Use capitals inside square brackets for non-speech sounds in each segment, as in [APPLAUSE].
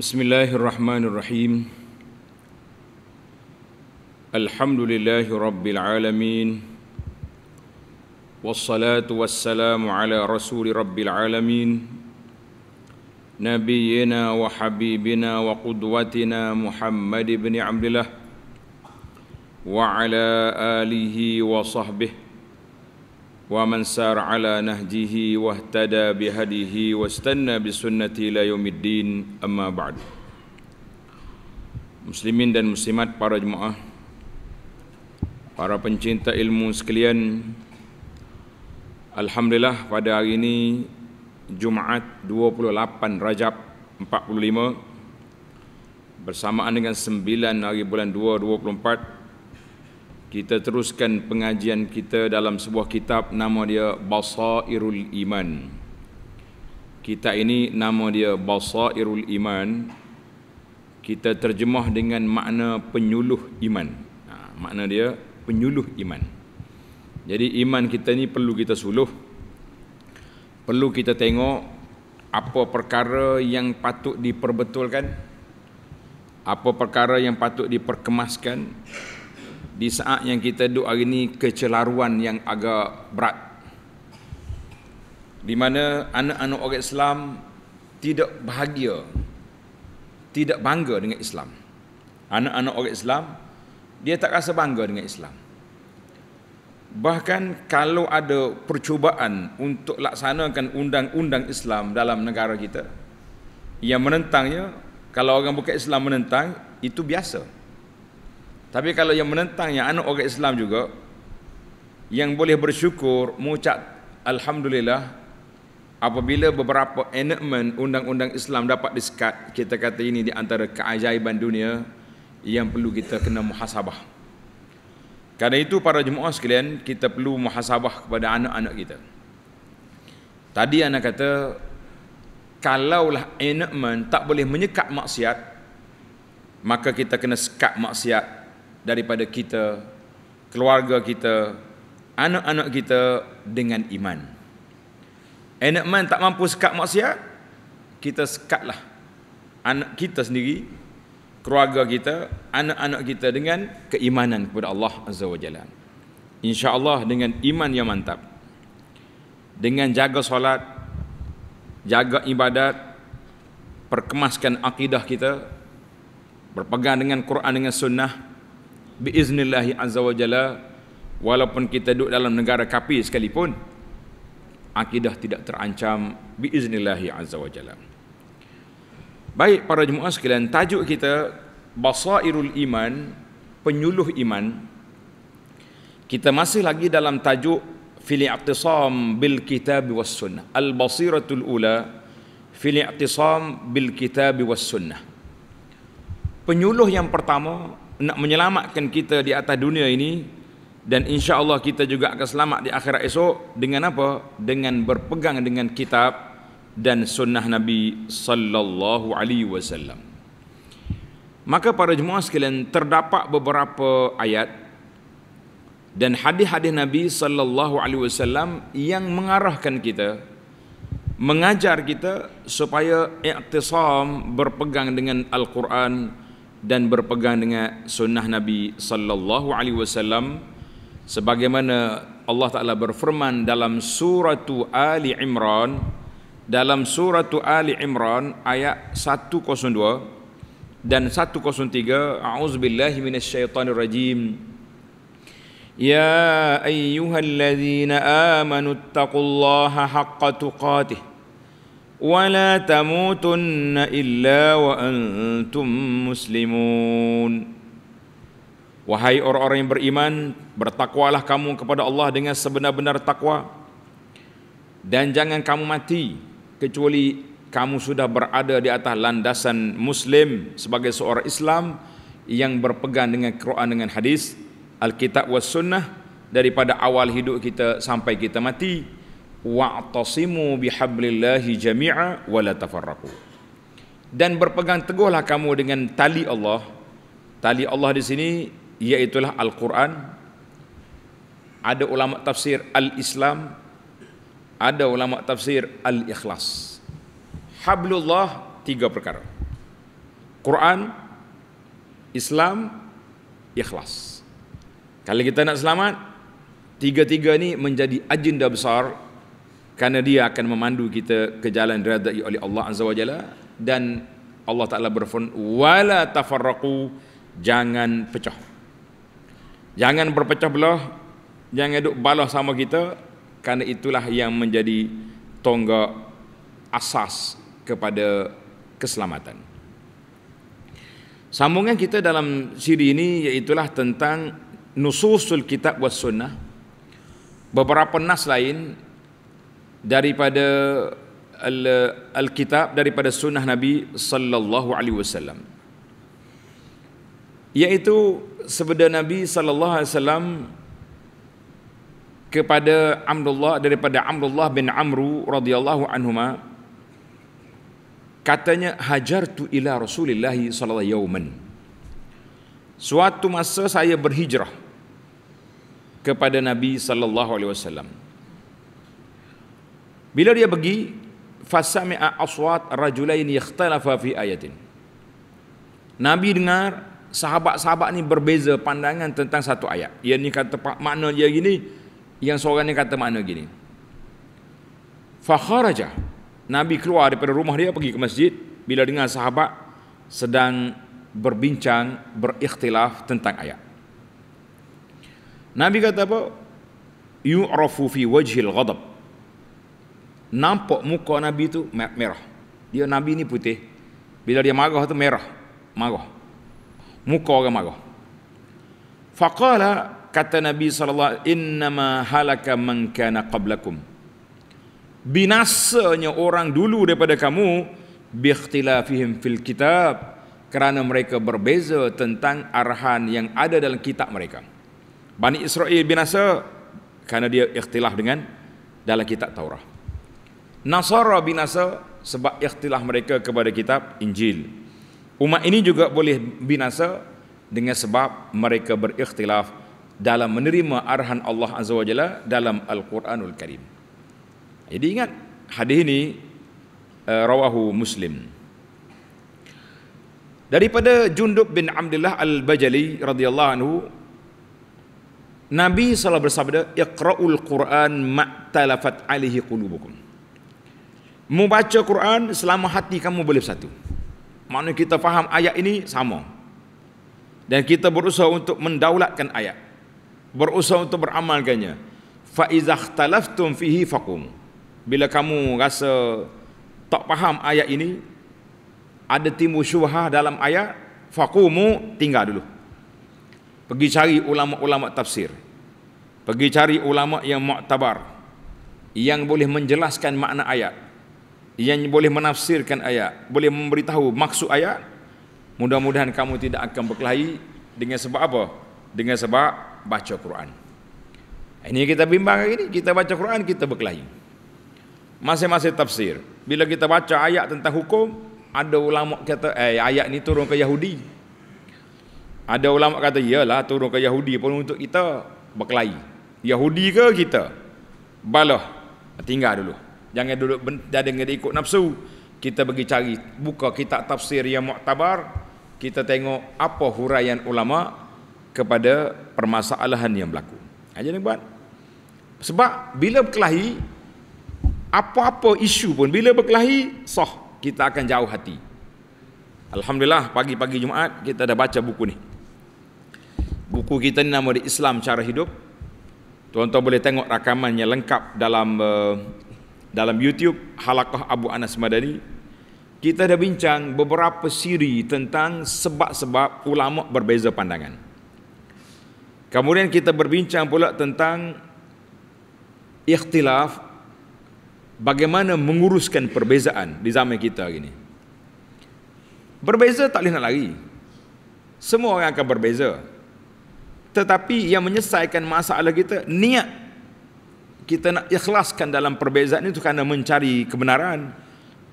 Bismillahirrahmanirrahim. Alhamdulillahi Rabbil Alamin. Wassalatu wassalamu ala Rasuli Rabbil Alamin. Nabiyyina wa Habibina wa Qudwatina Muhammad ibn Abdullah Wa ala alihi wa sahbihi. ومن سار على نهجه واهتدى بهديه واستنى بسنته إلى يوم الدين أما بعد Muslimin dan muslimat para jemaah Para pencinta ilmu sekalian Alhamdulillah pada hari ini Jumaat 28 Rajab 45 Bersamaan dengan 9 hari bulan 2 24 kita teruskan pengajian kita dalam sebuah kitab nama dia Basairul Iman. Kita ini nama dia Basairul Iman. Kita terjemah dengan makna penyuluh iman. Ha, makna dia penyuluh iman. Jadi iman kita ni perlu kita suluh. Perlu kita tengok apa perkara yang patut diperbetulkan. Apa perkara yang patut diperkemaskan di saat yang kita duduk hari ini kecelaruan yang agak berat. Di mana anak-anak orang Islam tidak bahagia tidak bangga dengan Islam. Anak-anak orang Islam dia tak rasa bangga dengan Islam. Bahkan kalau ada percubaan untuk laksanakan undang-undang Islam dalam negara kita yang menentangnya kalau orang bukan Islam menentang itu biasa tapi kalau yang menentang yang anak orang Islam juga yang boleh bersyukur mengucap alhamdulillah apabila beberapa enactment undang-undang Islam dapat disekat kita kata ini di antara keajaiban dunia yang perlu kita kena muhasabah. Karena itu para jemaah sekalian kita perlu muhasabah kepada anak-anak kita. Tadi anak kata kalaulah enactment tak boleh menyekat maksiat maka kita kena sekat maksiat daripada kita, keluarga kita, anak-anak kita dengan iman. Enakman tak mampu sekat maksiat, kita sekatlah anak kita sendiri, keluarga kita, anak-anak kita dengan keimanan kepada Allah Azza wa Jalla. InsyaAllah dengan iman yang mantap. Dengan jaga solat, jaga ibadat, perkemaskan akidah kita, berpegang dengan Quran dengan sunnah, biiznillahi azza wa jalla walaupun kita duduk dalam negara kafir sekalipun akidah tidak terancam biiznillahi azza wa jalla. Baik para jemaah sekalian tajuk kita basairul iman penyuluh iman. Kita masih lagi dalam tajuk fil i'tisam bil kitab was sunnah. Al basiratul ula fil i'tisam bil kitab was sunnah. Penyuluh yang pertama nak menyelamatkan kita di atas dunia ini dan insya Allah kita juga akan selamat di akhirat esok dengan apa? Dengan berpegang dengan kitab dan sunnah Nabi sallallahu alaihi wasallam. Maka para jemaah sekalian terdapat beberapa ayat dan hadis-hadis Nabi sallallahu alaihi wasallam yang mengarahkan kita mengajar kita supaya i'tisam berpegang dengan Al-Quran dan berpegang dengan sunnah Nabi sallallahu alaihi wasallam sebagaimana Allah Taala berfirman dalam surah Ali Imran dalam surah Ali Imran ayat 102 dan 103 a'udzubillahi minasyaitonirrajim. Ya ayyuhalladzina amanu taqullaha haqqa tuqatih ولا تموتن إلا وأنتم مسلمون Wahai orang-orang yang beriman, bertakwalah kamu kepada Allah dengan sebenar-benar takwa dan jangan kamu mati kecuali kamu sudah berada di atas landasan muslim sebagai seorang Islam yang berpegang dengan Quran dengan hadis, Alkitab was sunnah daripada awal hidup kita sampai kita mati wa'tasimu bihablillahi jami'a wa la tafarraqu. Dan berpegang teguhlah kamu dengan tali Allah. Tali Allah di sini iaitu Al-Quran. Ada ulama tafsir Al-Islam ada ulama tafsir Al-Ikhlas. Hablullah tiga perkara. Quran, Islam, ikhlas. Kalau kita nak selamat, tiga-tiga ni menjadi agenda besar kerana dia akan memandu kita ke jalan diridai oleh Allah Azza wa Jalla dan Allah Taala berfirman wala tafarraqu jangan pecah. Jangan berpecah belah, jangan duk balah sama kita kerana itulah yang menjadi tonggak asas kepada keselamatan. Sambungan kita dalam siri ini iaitulah tentang nususul kitab was sunnah. Beberapa nas lain daripada al-kitab daripada sunnah Nabi sallallahu alaihi wasallam. Iaitu sabda Nabi sallallahu alaihi wasallam kepada Abdullah daripada Abdullah bin Amru radhiyallahu anhuma katanya hajartu ila Rasulillah sallallahu yauman suatu masa saya berhijrah kepada Nabi sallallahu alaihi wasallam bila dia pergi fasami'a aswat rajulain yakhtalafa fi ayatin Nabi dengar sahabat-sahabat ni berbeza pandangan tentang satu ayat. Ia ni kata makna dia gini, yang seorang ni kata makna gini. Fa kharaja Nabi keluar daripada rumah dia pergi ke masjid bila dengar sahabat sedang berbincang berikhtilaf tentang ayat. Nabi kata apa? Yu'rafu fi wajhil ghadab. Nampak muka Nabi tu merah. Dia Nabi ni putih. Bila dia marah tu merah. Marah. Muka orang marah. Faqala kata Nabi sallallahu alaihi wasallam innama halaka man kana qablakum binasanya orang dulu daripada kamu biikhtilafihim fil kitab kerana mereka berbeza tentang arahan yang ada dalam kitab mereka. Bani Israel binasa kerana dia ikhtilaf dengan dalam kitab Taurat. Nasara binasa sebab ikhtilaf mereka kepada kitab Injil. Umat ini juga boleh binasa dengan sebab mereka berikhtilaf dalam menerima arahan Allah Azza wa Jalla dalam Al-Quranul Karim. Jadi ingat hadis ini uh, rawahu Muslim. Daripada Jundub bin Abdullah Al-Bajali radhiyallahu anhu Nabi SAW bersabda Iqra'ul Quran ma'talafat alihi qulubukum Membaca Quran selama hati kamu boleh bersatu. Maknanya kita faham ayat ini sama. Dan kita berusaha untuk mendaulatkan ayat. Berusaha untuk beramalkannya. Fa iza ikhtalaftum fihi faqum bila kamu rasa tak faham ayat ini ada timbul syubhah dalam ayat faqumu tinggal dulu. Pergi cari ulama-ulama tafsir. Pergi cari ulama yang muktabar yang boleh menjelaskan makna ayat yang boleh menafsirkan ayat boleh memberitahu maksud ayat mudah-mudahan kamu tidak akan berkelahi dengan sebab apa dengan sebab baca Quran ini kita bimbang hari ini kita baca Quran kita berkelahi masing-masing tafsir. Bila kita baca ayat tentang hukum, ada ulama kata eh ayat ni turun ke Yahudi. Ada ulama kata iyalah turun ke Yahudi pun untuk kita berkelahi. Yahudi ke kita? Balah. Tinggal dulu. Jangan duduk dah dengan ikut nafsu. Kita pergi cari buka kitab tafsir yang muktabar, kita tengok apa huraian ulama kepada permasalahan yang berlaku. Aja ni buat. Sebab bila berkelahi apa-apa isu pun bila berkelahi sah kita akan jauh hati Alhamdulillah pagi-pagi Jumaat kita dah baca buku ni buku kita ni nama dia Islam Cara Hidup tuan-tuan boleh tengok rakamannya lengkap dalam uh, dalam YouTube Halakah Abu Anas Madani kita dah bincang beberapa siri tentang sebab-sebab ulama berbeza pandangan kemudian kita berbincang pula tentang ikhtilaf bagaimana menguruskan perbezaan di zaman kita ini. Berbeza tak boleh nak lari. Semua orang akan berbeza. Tetapi yang menyelesaikan masalah kita, niat kita nak ikhlaskan dalam perbezaan itu kerana mencari kebenaran,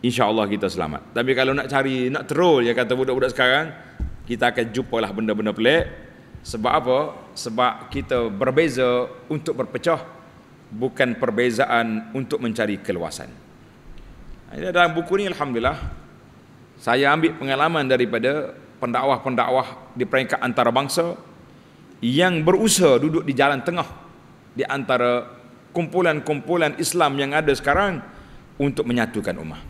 insya-Allah kita selamat. Tapi kalau nak cari nak troll ya kata budak-budak sekarang, kita akan jumpalah benda-benda pelik. Sebab apa? Sebab kita berbeza untuk berpecah bukan perbezaan untuk mencari keluasan. Dalam buku ini Alhamdulillah Saya ambil pengalaman daripada pendakwah-pendakwah di peringkat antarabangsa yang berusaha duduk di jalan tengah di antara kumpulan-kumpulan Islam yang ada sekarang untuk menyatukan ummah.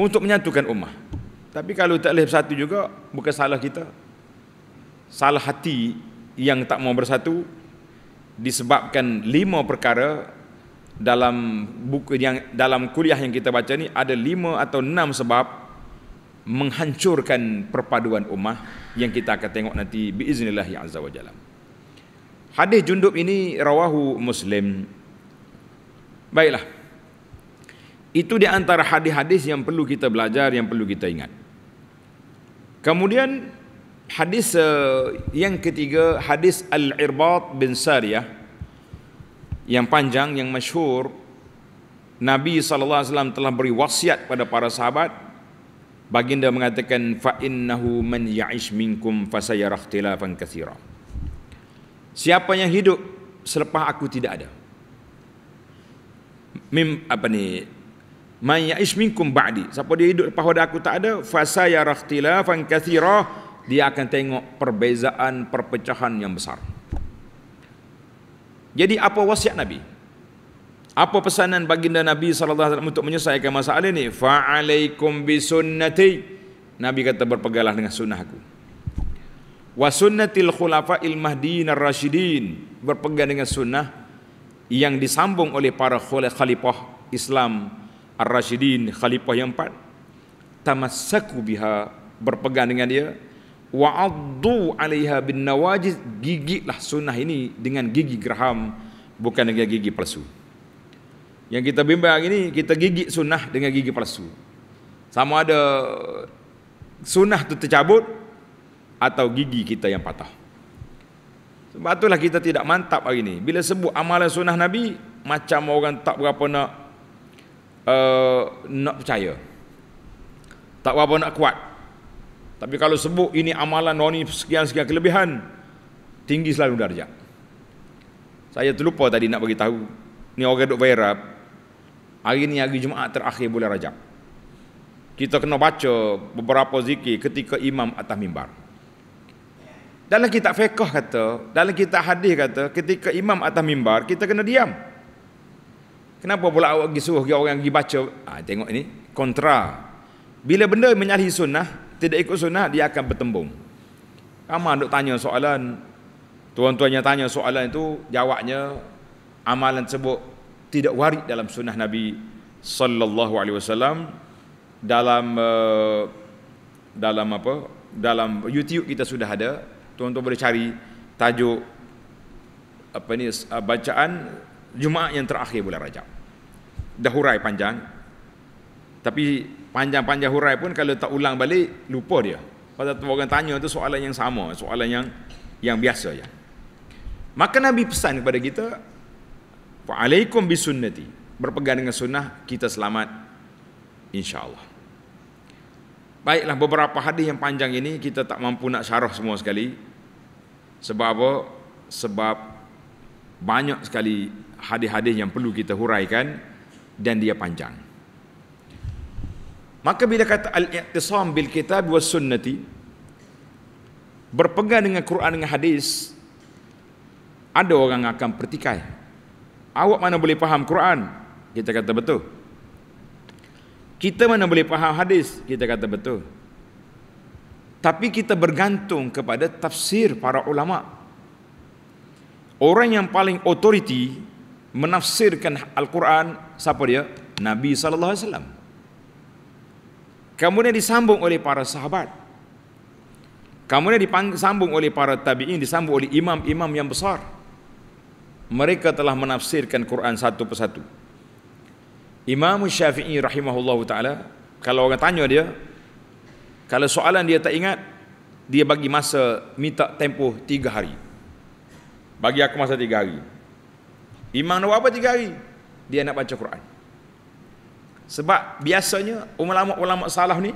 Untuk menyatukan ummah. Tapi kalau tak boleh bersatu juga bukan salah kita. Salah hati yang tak mau bersatu disebabkan lima perkara dalam buku yang dalam kuliah yang kita baca ni ada lima atau enam sebab menghancurkan perpaduan ummah yang kita akan tengok nanti biiznillah ya azza wajalla. Hadis jundub ini rawahu Muslim. Baiklah. Itu di antara hadis-hadis yang perlu kita belajar, yang perlu kita ingat. Kemudian hadis uh, yang ketiga hadis Al-Irbad bin Sariyah yang panjang yang masyhur Nabi wasallam telah beri wasiat pada para sahabat baginda mengatakan fa innahu man ya'ish minkum fasayara ikhtilafan katsira siapa yang hidup selepas aku tidak ada mim apa ni man ya'ish minkum ba'di siapa dia hidup lepas aku tak ada fasayara ikhtilafan katsira dia akan tengok perbezaan perpecahan yang besar jadi apa wasiat nabi apa pesanan baginda Nabi sallallahu alaihi wasallam untuk menyelesaikan masalah ini? Fa'alaikum bisunnati. Nabi kata berpeganglah dengan sunnahku. Wa sunnatil khulafa'il mahdiin ar-rasyidin. Berpegang dengan sunnah yang disambung oleh para khalifah Islam ar-rasyidin, khalifah yang empat. Tamassaku biha berpegang dengan dia wa addu 'alaiha bin nawajiz gigitlah sunnah ini dengan gigi geraham bukan dengan gigi palsu. Yang kita bimbang ini kita gigit sunnah dengan gigi palsu. Sama ada sunnah itu tercabut atau gigi kita yang patah. Sebab itulah kita tidak mantap hari ini. Bila sebut amalan sunnah Nabi, macam orang tak berapa nak uh, nak percaya. Tak berapa nak kuat. Tapi kalau sebut ini amalan noni sekian-sekian kelebihan, tinggi selalu darjah. Saya terlupa tadi nak bagi tahu. Ni orang duk viral Hari ini hari Jumaat terakhir bulan Rajab. Kita kena baca beberapa zikir ketika imam atas mimbar. Dalam kitab fiqh kata, dalam kitab hadis kata, ketika imam atas mimbar, kita kena diam. Kenapa pula awak pergi suruh orang pergi baca? Ha, tengok ini, kontra. Bila benda menyalahi sunnah, tidak ikut sunnah, dia akan bertembung. Ramai duk tanya soalan, tuan-tuannya tanya soalan itu, jawabnya, amalan tersebut tidak warid dalam sunnah Nabi sallallahu alaihi wasallam dalam uh, dalam apa dalam YouTube kita sudah ada tuan-tuan boleh cari tajuk apa ni uh, bacaan Jumaat yang terakhir bulan Rajab dah hurai panjang tapi panjang-panjang hurai pun kalau tak ulang balik lupa dia pada tu orang tanya tu soalan yang sama soalan yang yang biasa ya maka Nabi pesan kepada kita Fa'alaikum bisunnati. Berpegang dengan sunnah, kita selamat. InsyaAllah. Baiklah beberapa hadis yang panjang ini kita tak mampu nak syarah semua sekali. Sebab apa? Sebab banyak sekali hadis-hadis yang perlu kita huraikan dan dia panjang. Maka bila kata al-i'tisam bil kitab was sunnati berpegang dengan Quran dengan hadis ada orang akan pertikai Awak mana boleh faham Quran? Kita kata betul. Kita mana boleh faham hadis? Kita kata betul. Tapi kita bergantung kepada tafsir para ulama. Orang yang paling otoriti menafsirkan Al-Quran siapa dia? Nabi sallallahu alaihi wasallam. Kemudian disambung oleh para sahabat. Kemudian disambung oleh para tabi'in, disambung oleh imam-imam yang besar mereka telah menafsirkan Quran satu persatu. Imam Syafi'i rahimahullah taala kalau orang tanya dia kalau soalan dia tak ingat dia bagi masa minta tempoh tiga hari. Bagi aku masa tiga hari. Imam nak apa tiga hari? Dia nak baca Quran. Sebab biasanya ulama-ulama salah ni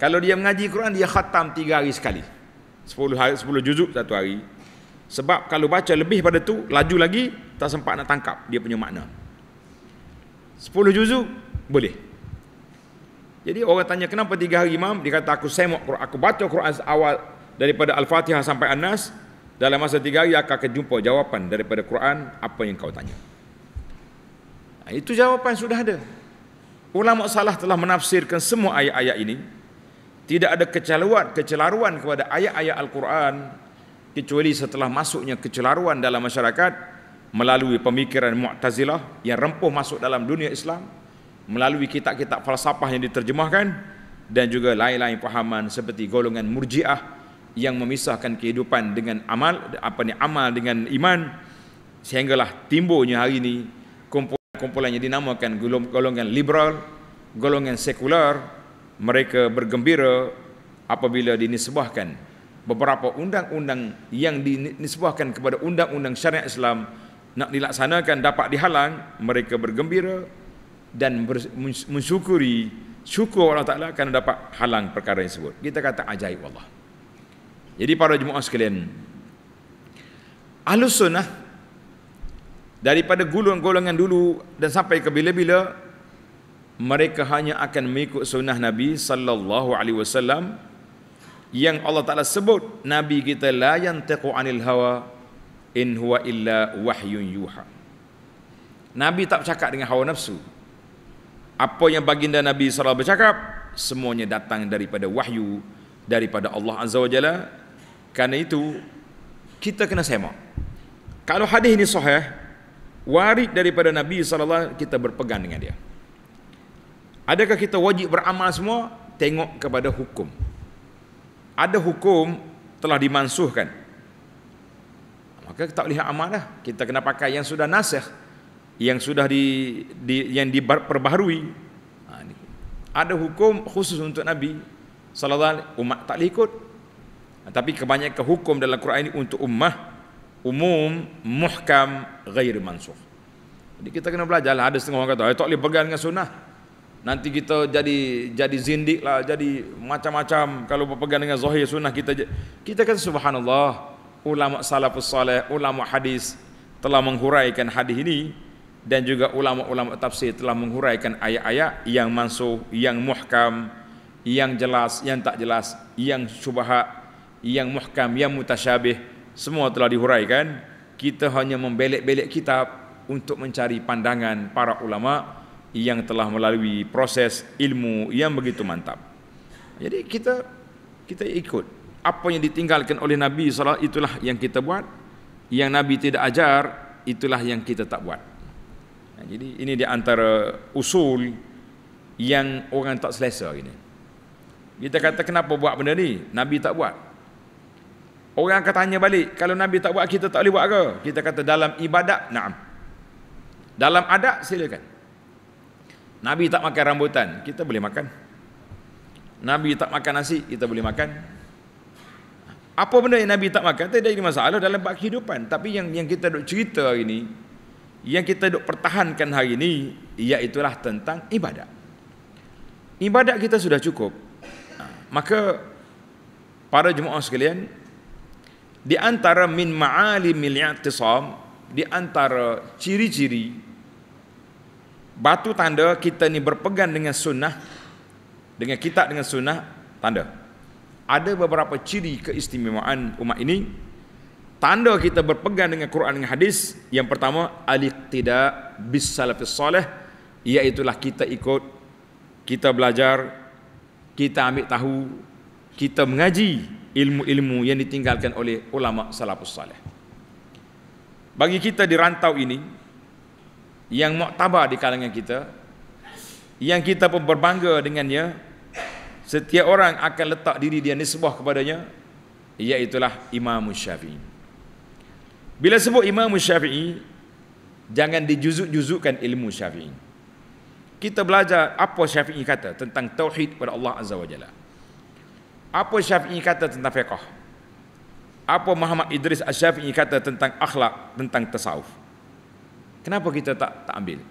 kalau dia mengaji Quran dia khatam tiga hari sekali. Sepuluh hari, sepuluh juzuk satu hari. Sebab kalau baca lebih pada tu, laju lagi, tak sempat nak tangkap dia punya makna. 10 juzuk, boleh. Jadi orang tanya kenapa tiga hari imam? Dia kata aku semok Quran, aku baca Quran awal daripada Al-Fatihah sampai An-Nas dalam masa tiga hari akan jumpa jawapan daripada Quran apa yang kau tanya. Nah, itu jawapan sudah ada. Ulama salah telah menafsirkan semua ayat-ayat ini. Tidak ada kecelaruan, kecelaruan kepada ayat-ayat Al-Quran kecuali setelah masuknya kecelaruan dalam masyarakat melalui pemikiran Mu'tazilah yang rempuh masuk dalam dunia Islam melalui kitab-kitab falsafah yang diterjemahkan dan juga lain-lain pahaman seperti golongan murjiah yang memisahkan kehidupan dengan amal apa ni amal dengan iman sehinggalah timbulnya hari ini kumpulan-kumpulan yang dinamakan golongan liberal golongan sekular mereka bergembira apabila dinisbahkan. Beberapa undang-undang yang dinisbahkan kepada undang-undang syariat Islam nak dilaksanakan dapat dihalang mereka bergembira dan mensyukuri syukur Allah Ta'ala kerana dapat halang perkara tersebut. Kita kata ajaib Allah. Jadi para jemaah sekalian, Ahlus Sunnah daripada golongan-golongan dulu dan sampai ke bila-bila mereka hanya akan mengikut sunnah Nabi sallallahu alaihi wasallam yang Allah Taala sebut Nabi kita la yantiqu anil hawa in huwa illa wahyun yuha. Nabi tak bercakap dengan hawa nafsu. Apa yang baginda Nabi SAW bercakap semuanya datang daripada wahyu daripada Allah Azza wa Jalla. Kerana itu kita kena semak. Kalau hadis ini sahih warid daripada Nabi SAW kita berpegang dengan dia. Adakah kita wajib beramal semua? Tengok kepada hukum. Ada hukum telah dimansuhkan maka kita tak lihat amal dah. Kita kena pakai yang sudah nasih yang sudah di, di yang diperbaharui. Ha, ada hukum khusus untuk Nabi sallallahu alaihi umat tak ikut. Ha, tapi kebanyakan hukum dalam Quran ini untuk ummah umum muhkam ghair mansukh. Jadi kita kena belajar lah. Ada setengah orang kata eh, tak boleh pegang dengan sunnah. Nanti kita jadi jadi zindik lah jadi macam-macam. Kalau berpegang dengan zahir sunnah kita kita kata subhanallah ulama salafus salih ulama hadis telah menghuraikan hadis ini dan juga ulama-ulama tafsir telah menghuraikan ayat-ayat yang mansuh, yang muhkam, yang jelas, yang tak jelas, yang syubhat, yang muhkam, yang mutasyabih, semua telah dihuraikan. Kita hanya membelek-belek kitab untuk mencari pandangan para ulama yang telah melalui proses ilmu yang begitu mantap. Jadi kita kita ikut apa yang ditinggalkan oleh Nabi SAW itulah yang kita buat. Yang Nabi tidak ajar itulah yang kita tak buat. Jadi ini di antara usul yang orang tak selesa ini. Kita kata kenapa buat benda ni? Nabi tak buat. Orang akan tanya balik, kalau Nabi tak buat kita tak boleh buat ke? Kita kata dalam ibadat, na'am. Dalam adat silakan. Nabi tak makan rambutan, kita boleh makan. Nabi tak makan nasi, kita boleh makan. Apa benda yang Nabi tak makan? Tak ada masalah dalam bab kehidupan. Tapi yang yang kita duk cerita hari ni, yang kita duk pertahankan hari ini iaitulah tentang ibadat. Ibadat kita sudah cukup. Ha, maka para jemaah sekalian di antara min ma'alimil i'tisam di antara ciri-ciri batu tanda kita ni berpegang dengan sunnah dengan kitab dengan sunnah tanda ada beberapa ciri keistimewaan umat ini. Tanda kita berpegang dengan Quran dan hadis yang pertama al-iqtida bis salafis salih iaitu kita ikut kita belajar kita ambil tahu kita mengaji ilmu-ilmu yang ditinggalkan oleh ulama salafus salih. Bagi kita di rantau ini yang muktabar di kalangan kita yang kita pun berbangga dengannya setiap orang akan letak diri dia nisbah kepadanya iaitulah Imam Syafi'i bila sebut Imam Syafi'i jangan dijuzuk-juzukkan ilmu Syafi'i. Kita belajar apa Syafi'i kata tentang tauhid kepada Allah Azza wa Jalla. Apa Syafi'i kata tentang fiqh? Apa Muhammad Idris Asy-Syafi'i kata tentang akhlak, tentang tasawuf? Kenapa kita tak tak ambil?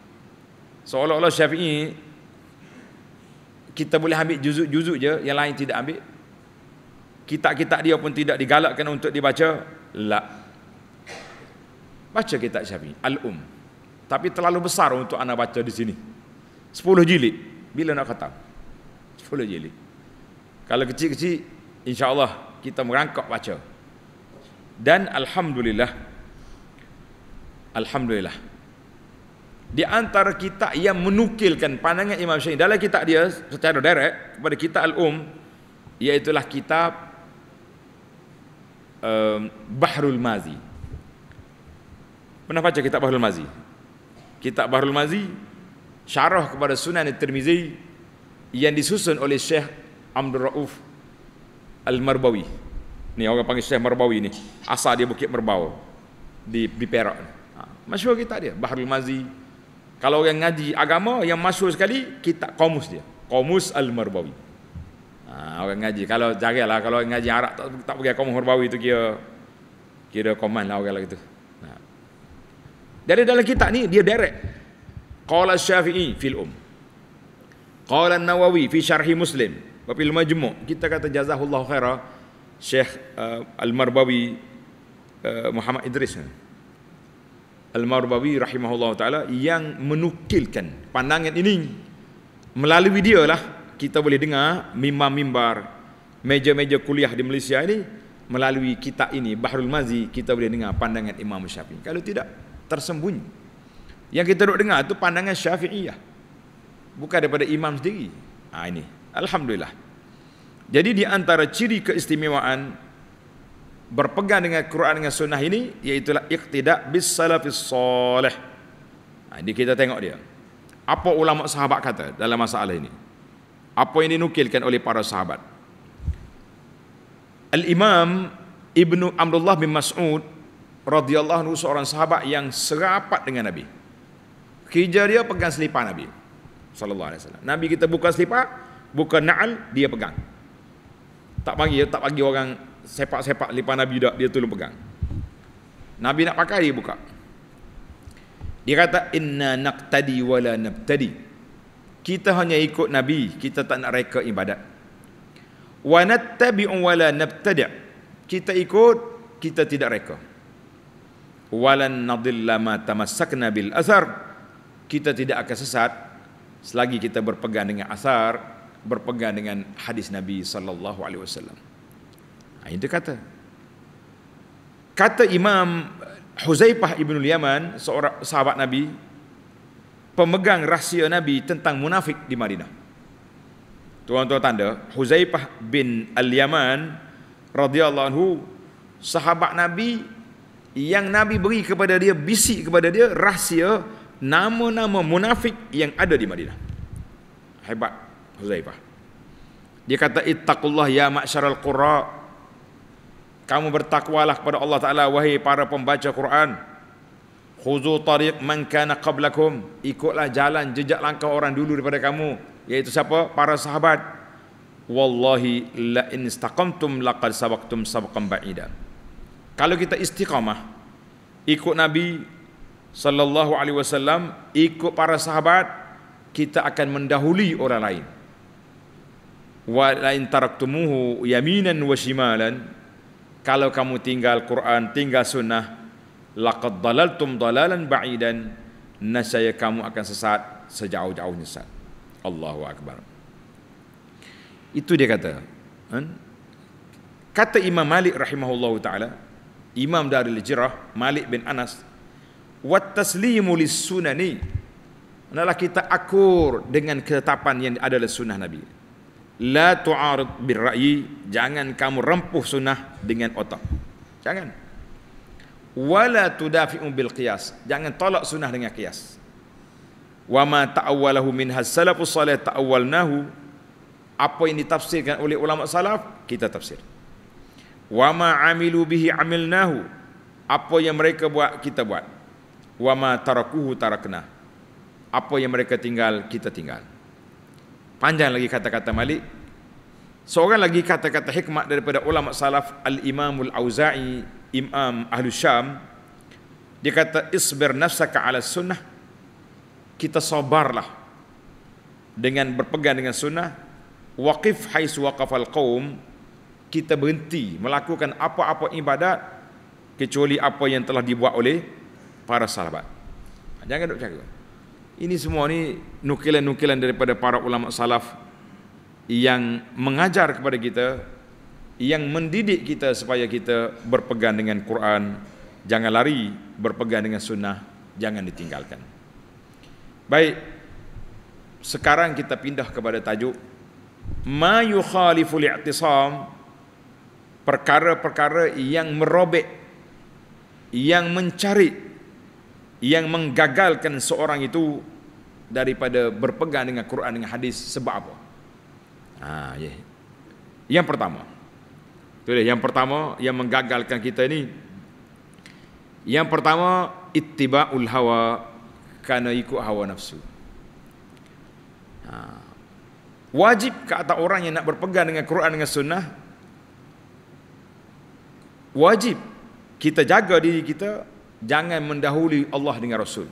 Seolah-olah Syafi'i kita boleh ambil juzuk-juzuk je, yang lain tidak ambil. Kitab-kitab dia pun tidak digalakkan untuk dibaca. La. Baca kitab Syafi'i Al-Um. Tapi terlalu besar untuk anak baca di sini. 10 jilid. Bila nak khatam? 10 jilid. Kalau kecil-kecil insya-Allah kita merangkak baca. Dan alhamdulillah alhamdulillah di antara kita yang menukilkan pandangan Imam Syafi'i dalam kitab dia secara direct kepada kita Al-Um iaitu kitab um, Bahrul Mazi. Pernah baca kitab Bahrul Mazi? Kitab Bahrul Mazi syarah kepada Sunan At-Tirmizi yang disusun oleh Syekh Abdul Rauf Al-Marbawi. Ni orang panggil Syekh Marbawi ni. Asal dia Bukit Merbau di di Perak. Ha, masyhur kita dia Bahrul Mazi. Kalau orang ngaji agama yang masyhur sekali kitab Qamus dia. Qamus Al-Marbawi. Ha, orang ngaji kalau jagalah kalau orang ngaji Arab tak tak pergi Qamus Marbawi tu kira kira koman lah orang lah gitu. Ha. Dari dalam kitab ni dia direct Qala Syafi'i fil um. Qala Nawawi fi syarhi Muslim wa fil majmu'. Kita kata jazahullahu khaira Syekh uh, Al-Marbawi uh, Muhammad Idris Al-Marbawi rahimahullah taala yang menukilkan pandangan ini melalui dia lah kita boleh dengar mimbar-mimbar meja-meja kuliah di Malaysia ini melalui kitab ini Bahrul Mazi kita boleh dengar pandangan Imam Syafi'i kalau tidak tersembunyi yang kita duk dengar tu pandangan Syafi'iyah. Bukan daripada imam sendiri. Ha, ini. Alhamdulillah. Jadi di antara ciri keistimewaan berpegang dengan Quran dengan sunnah ini iaitu iqtida bis salafis soleh. Ha, ini kita tengok dia. Apa ulama sahabat kata dalam masalah ini? Apa yang dinukilkan oleh para sahabat? Al-Imam Ibnu Abdullah bin Mas'ud radhiyallahu anhu seorang sahabat yang serapat dengan Nabi. Hijrah dia pegang selipar Nabi sallallahu alaihi wasallam. Nabi kita buka selipar, buka na'al, dia pegang. Tak bagi tak bagi orang sepak-sepak lipar Nabi dak, dia tolong pegang. Nabi nak pakai dia buka. Dia kata inna naqtadi wala nabtadi. Kita hanya ikut Nabi, kita tak nak reka ibadat. Wa nattabi'u wala nabtadi'. Kita ikut, kita tidak reka. Walan nadilla ma tamassakna bil athar kita tidak akan sesat selagi kita berpegang dengan asar, berpegang dengan hadis Nabi sallallahu alaihi wasallam. Ha, itu kata. Kata Imam Huzaifah ibn Yaman, seorang sahabat Nabi, pemegang rahsia Nabi tentang munafik di Madinah. Tuan-tuan tanda, Huzaifah bin Al-Yaman radhiyallahu anhu sahabat Nabi yang Nabi beri kepada dia bisik kepada dia rahsia nama-nama munafik yang ada di Madinah. Hebat Huzaifah. Dia kata ittaqullah ya ma'syaral qurra. Kamu bertakwalah kepada Allah Taala wahai para pembaca Quran. Khuzu tariq man kana qablakum. Ikutlah jalan jejak langkah orang dulu daripada kamu, yaitu siapa? Para sahabat. Wallahi la in istaqamtum laqad sabaqtum sabqan ba'ida. Kalau kita istiqamah ikut Nabi sallallahu alaihi wasallam ikut para sahabat kita akan mendahului orang lain wa lain taraktumuhu yaminan wa shimalan kalau kamu tinggal Quran tinggal sunnah laqad dalaltum dalalan ba'idan nasaya kamu akan sesat sejauh-jauhnya sesat Allahu akbar. Itu dia kata. Kan? kata Imam Malik rahimahullahu taala Imam dari Hijrah Malik bin Anas wat taslimu lis sunani. Adalah kita akur dengan ketetapan yang ada dalam sunnah Nabi la tu'arid bil ra'yi jangan kamu rempuh sunnah dengan otak. Jangan. Wala tudafi'u bil qiyas jangan tolak sunnah dengan qiyas. Wa ma ta'awwalahu min hasalafus salih ta'awwalnahu. Apa yang ditafsirkan oleh ulama salaf kita tafsir. Wa ma amilu bihi amilnahu apa yang mereka buat kita buat. Wa ma tarakuhu tarakna apa yang mereka tinggal kita tinggal panjang lagi kata-kata Malik. Seorang lagi kata-kata hikmat daripada ulama salaf al-Imamul Auza'i Imam Ahlu Syam. Dia kata isbir nafsaka ala sunnah. Kita sabarlah dengan berpegang dengan sunnah. Waqif haisu waqafal qaum kita berhenti melakukan apa-apa ibadat kecuali apa yang telah dibuat oleh para sahabat. Jangan duk cakap. Ini semua ni nukilan-nukilan daripada para ulama salaf yang mengajar kepada kita yang mendidik kita supaya kita berpegang dengan Quran jangan lari berpegang dengan sunnah jangan ditinggalkan. Baik sekarang kita pindah kepada tajuk ma yukhalifu li'tisam perkara-perkara yang merobek yang mencari yang menggagalkan seorang itu daripada berpegang dengan Quran dengan hadis sebab apa? Ha ya yang pertama. Itu dia. Yang pertama yang menggagalkan kita ini yang pertama ittiba'ul hawa kerana ikut hawa nafsu. Ha. wajib ke atas orang yang nak berpegang dengan Quran dengan sunnah? Wajib. Kita jaga diri kita jangan mendahului Allah dengan Rasul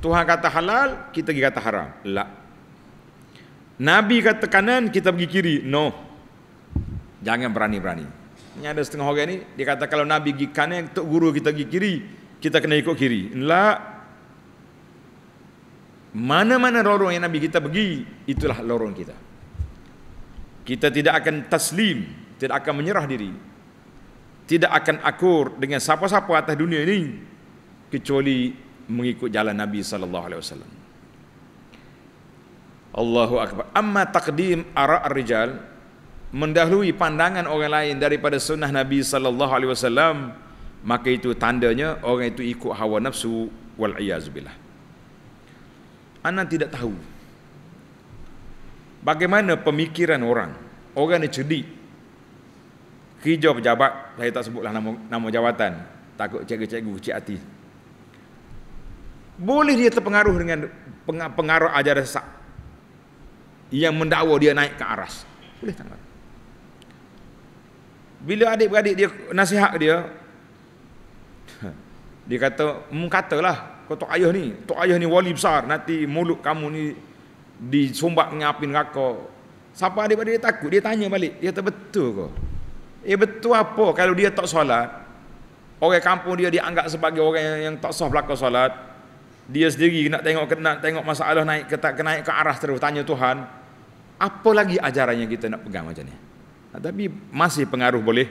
Tuhan kata halal kita pergi kata haram la Nabi kata kanan kita pergi kiri no Jangan berani-berani. Ini ada setengah orang ni, dia kata kalau Nabi pergi kanan, tok guru kita pergi kiri, kita kena ikut kiri. La mana-mana lorong yang Nabi kita pergi, itulah lorong kita. Kita tidak akan taslim, tidak akan menyerah diri. Tidak akan akur dengan siapa-siapa atas dunia ini kecuali mengikut jalan Nabi sallallahu alaihi wasallam. Allahu akbar. Amma taqdim ara' ar-rijal mendahului pandangan orang lain daripada sunnah Nabi sallallahu alaihi wasallam maka itu tandanya orang itu ikut hawa nafsu wal billah ana tidak tahu bagaimana pemikiran orang orang yang cerdik kerja pejabat saya tak sebutlah nama nama jawatan. Takut cikgu-cikgu kecil hati. Boleh dia terpengaruh dengan pengaruh ajaran sesat? Yang mendakwa dia naik ke aras. Boleh tak bila adik-beradik dia nasihat dia [LAUGHS] dia kata mu katalah kau tok ayah ni tok ayah ni wali besar. Nanti mulut kamu ni disumbat dengan api neraka. Siapa adik-beradik dia takut? Dia tanya balik. Dia kata betul ke eh betul apa? Kalau dia tak solat orang kampung dia dianggap sebagai orang yang, yang tak sah belaka solat dia sendiri nak tengok nak tengok masalah naik ke tak naik ke arah terus tanya Tuhan apa lagi ajaran yang kita nak pegang macam ni? Ha, tapi masih pengaruh boleh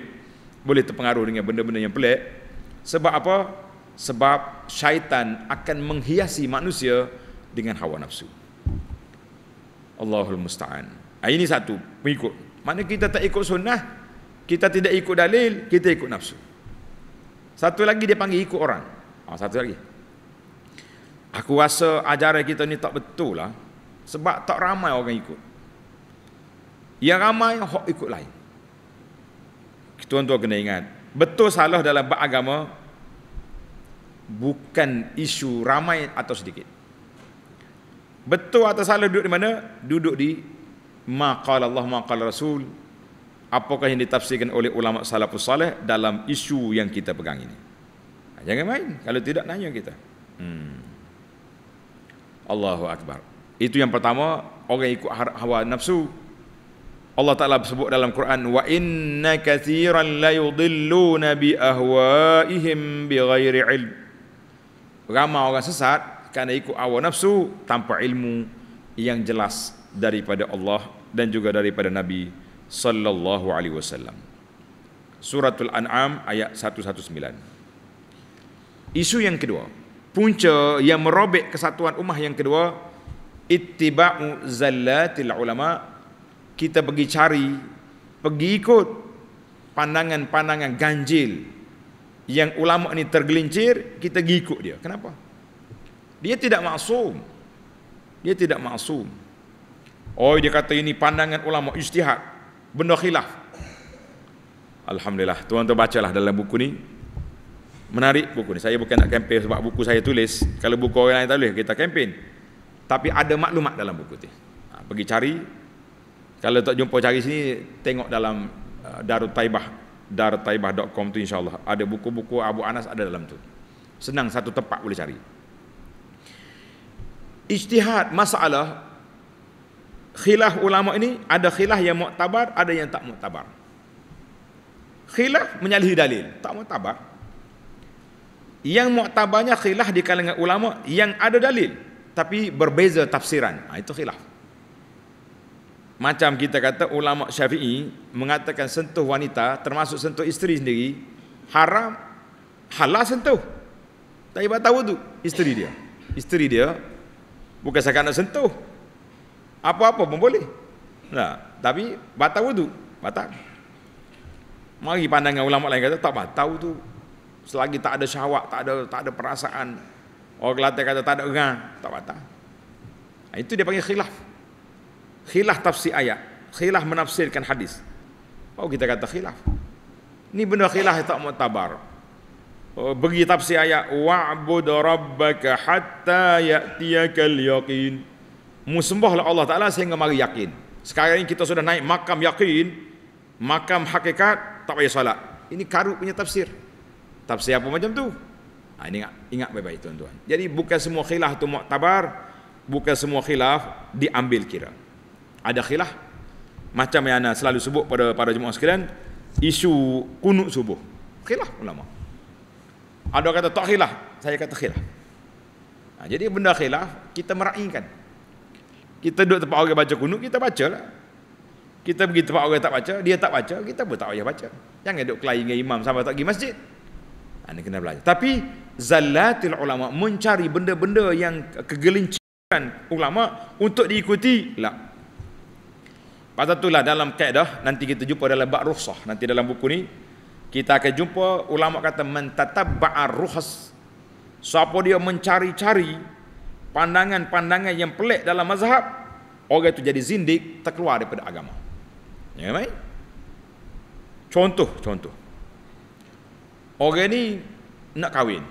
boleh terpengaruh dengan benda-benda yang pelik. Sebab apa? Sebab syaitan akan menghiasi manusia dengan hawa nafsu. Allahul musta'an. Ha, ini satu pengikut. Mana kita tak ikut sunnah kita tidak ikut dalil kita ikut nafsu satu lagi dia panggil ikut orang ha, satu lagi aku rasa ajaran kita ni tak betul lah sebab tak ramai orang ikut yang ramai hok ikut lain Tuan-tuan kena ingat, betul salah dalam beragama bukan isu ramai atau sedikit. Betul atau salah duduk di mana? Duduk di maqal Allah maqal Rasul. Apakah yang ditafsirkan oleh ulama salafus salih dalam isu yang kita pegang ini? Ha, jangan main. Kalau tidak nanya kita. Hmm. Allahu akbar. Itu yang pertama, orang ikut hawa nafsu Allah Taala sebut dalam Quran wa inna katsiran la yudilluna bi ahwaihim bi ghairi ilm. Ramai orang sesat kerana ikut hawa nafsu tanpa ilmu yang jelas daripada Allah dan juga daripada Nabi sallallahu alaihi wasallam. Suratul An'am ayat 119. Isu yang kedua, punca yang merobek kesatuan ummah yang kedua ittiba'u zallatil ulama. Kita pergi cari pergi ikut pandangan-pandangan ganjil yang ulama ni tergelincir kita pergi ikut dia. Kenapa? Dia tidak maksum. Dia tidak maksum. Oh dia kata ini pandangan ulama ijtihad benda khilaf. Alhamdulillah. Tuan-tuan bacalah dalam buku ni. Menarik buku ni. Saya bukan nak kempen sebab buku saya tulis. Kalau buku orang lain tak boleh kita kempen tapi ada maklumat dalam buku tu. Ha, pergi cari. Kalau tak jumpa cari sini tengok dalam uh, Darut Taibah. Darutaibah.com tu insyaallah. Ada buku-buku Abu Anas ada dalam tu. Senang satu tempat boleh cari. Ijtihad masalah khilaf ulama ini ada khilaf yang muktabar ada yang tak muktabar khilaf menyalahi dalil tak muktabar yang muktabarnya khilaf di kalangan ulama yang ada dalil tapi berbeza tafsiran ha, itu khilaf macam kita kata ulama Syafi'i mengatakan sentuh wanita termasuk sentuh isteri sendiri haram halal sentuh. Tak payah tahu tu isteri dia. Isteri dia bukan sekadar sentuh. Apa-apa pun boleh. Nah, tapi batal wudu, batal. Mari pandangan ulama lain kata tak batal tu. Selagi tak ada syahwat, tak ada tak ada perasaan. Orang Kelantan kata tak ada erang, tak batal. Nah, itu dia panggil khilaf. Khilaf tafsir ayat, khilaf menafsirkan hadis. Oh kita kata khilaf. Ini benda khilaf tak mutabar. Oh, bagi tafsir ayat wa'bud rabbaka hatta ya'tiyakal yaqin. Musembahlah Allah Taala sehingga mari yakin. Sekarang ini kita sudah naik makam yakin, makam hakikat, tak payah salat. Ini karut punya tafsir. Tafsir apa macam tu? Ha, ini ingat, ingat baik-baik tuan-tuan. Jadi bukan semua khilaf itu muktabar, bukan semua khilaf diambil kira. Ada khilaf macam yang ana selalu sebut pada para jemaah sekalian, isu kunut subuh. Khilaf ulama. Ada kata tak khilaf, saya kata khilaf. Ha, jadi benda khilaf kita meraihkan. Kita duduk tempat orang baca kunut, kita baca lah. Kita pergi tempat orang tak baca, dia tak baca, kita pun tak payah baca. Jangan duduk kelahi dengan imam sampai tak pergi masjid. Ha, ini kena belajar. Tapi zallatil ulama mencari benda-benda yang kegelinciran ulama untuk diikuti lah. Pasal itulah dalam kaedah nanti kita jumpa dalam bab ruhsah nanti dalam buku ni kita akan jumpa ulama kata mentatabba'a ruhas siapa dia mencari-cari pandangan-pandangan yang pelik dalam mazhab orang itu jadi zindik terkeluar daripada agama. Ya baik? Contoh contoh. Orang ni nak kahwin.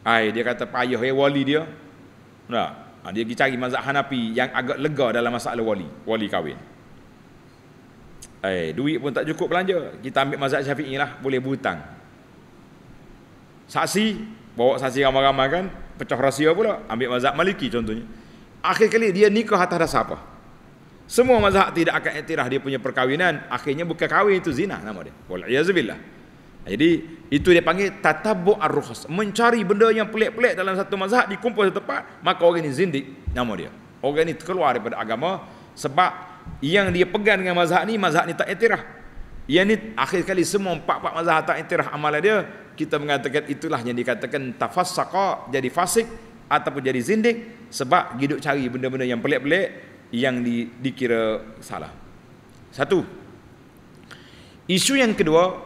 Ai dia kata payah ya wali dia. Nah dia pergi cari mazhab Hanafi yang agak lega dalam masalah wali wali kahwin. Eh duit pun tak cukup belanja. Kita ambil mazhab Syafi'i lah boleh berhutang. Saksi bawa saksi ramai-ramai kan pecah rahsia pula. Ambil mazhab maliki contohnya. Akhir kali dia nikah atas dasar apa? Semua mazhab tidak akan iktiraf dia punya perkahwinan. Akhirnya bukan kahwin itu zina nama dia. Waliyazubillah jadi itu dia panggil tatabu ar-ruhs mencari benda yang pelik-pelik dalam satu mazhab dikumpul satu tempat maka orang ini zindik nama dia. Orang ini keluar daripada agama sebab yang dia pegang dengan mazhab ni mazhab ni tak iktiraf. Yang ni akhir kali semua empat-empat mazhab tak iktiraf amalan dia kita mengatakan itulah yang dikatakan tafassaqa jadi fasik ataupun jadi zindik sebab hidup cari benda-benda yang pelik-pelik yang di, dikira salah. Satu. Isu yang kedua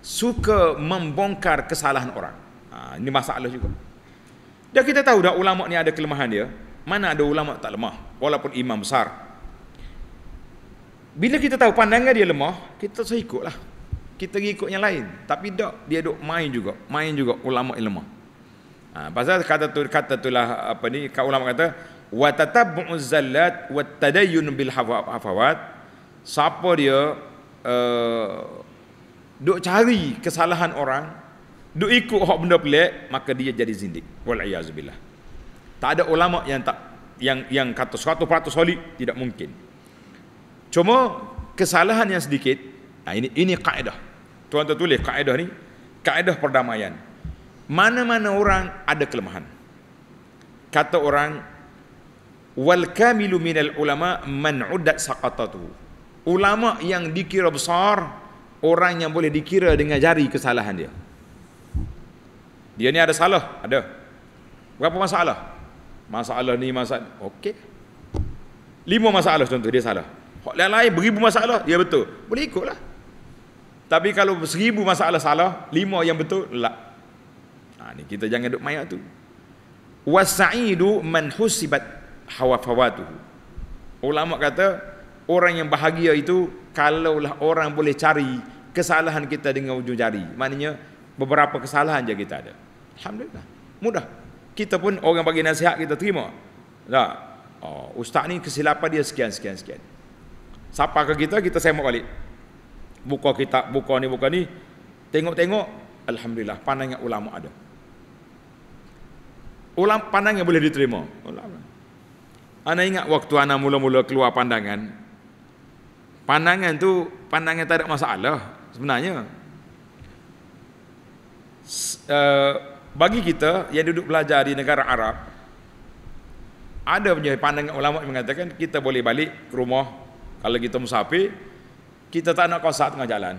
suka membongkar kesalahan orang. Ha, ini masalah juga. Dan kita tahu dah ulama ni ada kelemahan dia. Mana ada ulama tak lemah walaupun imam besar. Bila kita tahu pandangan dia lemah, kita saya kita ikut yang lain. Tapi tak dia duk main juga. Main juga ulama ilmu. Ha, pasal kata tu kata itulah apa ni kau ulama kata wa tatabbu'uz zallat wa tadayyun bil hafawat. Siapa dia uh, duk cari kesalahan orang duk ikut hak benda pelik maka dia jadi zindik. Wal iazubillah tak ada ulama yang tak yang yang kata 100% solid tidak mungkin. Cuma kesalahan yang sedikit nah ini ini kaedah Tuan-tuan tulis kaedah ni, kaedah perdamaian. Mana-mana orang ada kelemahan. Kata orang wal kamilu minal ulama man uddat saqatatu. Ulama yang dikira besar orang yang boleh dikira dengan jari kesalahan dia. Dia ni ada salah, ada. Berapa masalah? Masalah ni masalah. Okey. Lima masalah contoh dia salah. Hak lain-lain beribu masalah, dia betul. Boleh ikutlah. Tapi kalau seribu masalah salah, lima yang betul, lah. Ha, ni kita jangan duk mayak tu. Wasa'idu man husibat hawafawatuhu. Ulama kata, orang yang bahagia itu, kalaulah orang boleh cari kesalahan kita dengan ujung jari. Maknanya, beberapa kesalahan je kita ada. Alhamdulillah. Mudah. Kita pun orang bagi nasihat kita terima. Tak. Oh, ustaz ni kesilapan dia sekian, sekian, sekian. Siapa ke kita, kita semak balik buka kitab buka ni buka ni. Tengok-tengok alhamdulillah pandangan ulama ada. Ulama pandangan boleh diterima. Ulama. Ana ingat waktu ana mula-mula keluar pandangan. Pandangan tu pandangan tak ada masalah sebenarnya. Uh, bagi kita yang duduk belajar di negara Arab ada punya pandangan ulama yang mengatakan kita boleh balik ke rumah kalau kita musafir kita tak nak qasar tengah jalan.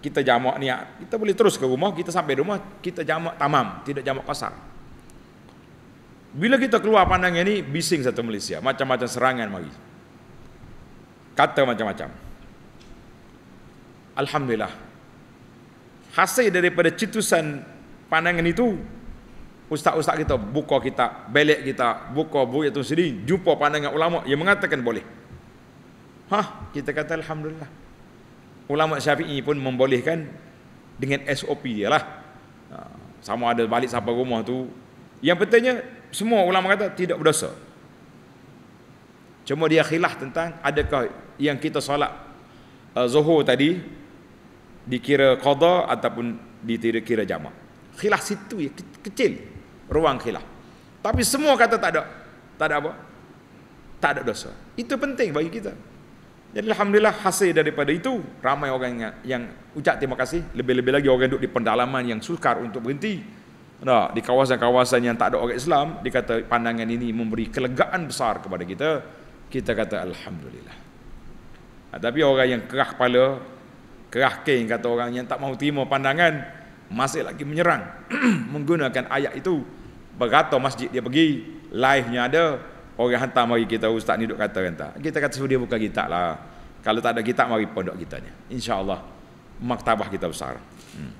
Kita jamak niat. Kita boleh terus ke rumah kita sampai rumah kita jamak tamam tidak jamak qasar bila kita keluar pandangan ini bising satu Malaysia. Macam-macam serangan mari. Kata macam-macam. Alhamdulillah. Hasil daripada cetusan pandangan itu ustaz-ustaz kita buka kita, belik kita, buka buku itu sendiri, jumpa pandangan ulama yang mengatakan boleh. Hah, kita kata alhamdulillah. Ulama Syafi'i pun membolehkan dengan SOP dia lah. Ha, sama ada balik sampai rumah tu. Yang pentingnya semua ulama kata tidak berdosa. Cuma dia khilaf tentang adakah yang kita solat uh, zuhur tadi dikira qada ataupun dikira jamak. Khilaf situ ya, kecil ruang khilaf. Tapi semua kata tak ada. Tak ada apa? Tak ada dosa. Itu penting bagi kita. Jadi Alhamdulillah hasil daripada itu ramai orang yang, yang ucap terima kasih. Lebih-lebih lagi orang duduk di pendalaman yang sukar untuk berhenti. Nah, di kawasan-kawasan yang tak ada orang Islam, dikata pandangan ini memberi kelegaan besar kepada kita. Kita kata Alhamdulillah. Nah, tapi orang yang kerah kepala, kerah keng kata orang yang tak mahu terima pandangan, masih lagi menyerang [CLEARS THROAT] menggunakan ayat itu beratur masjid dia pergi live-nya ada orang hantar mari kita ustaz ni duk kata kan tak? Kita kata dia bukan kita lah. Kalau tak ada kita mari pondok kita ni. Insyaallah maktabah kita besar. Hmm.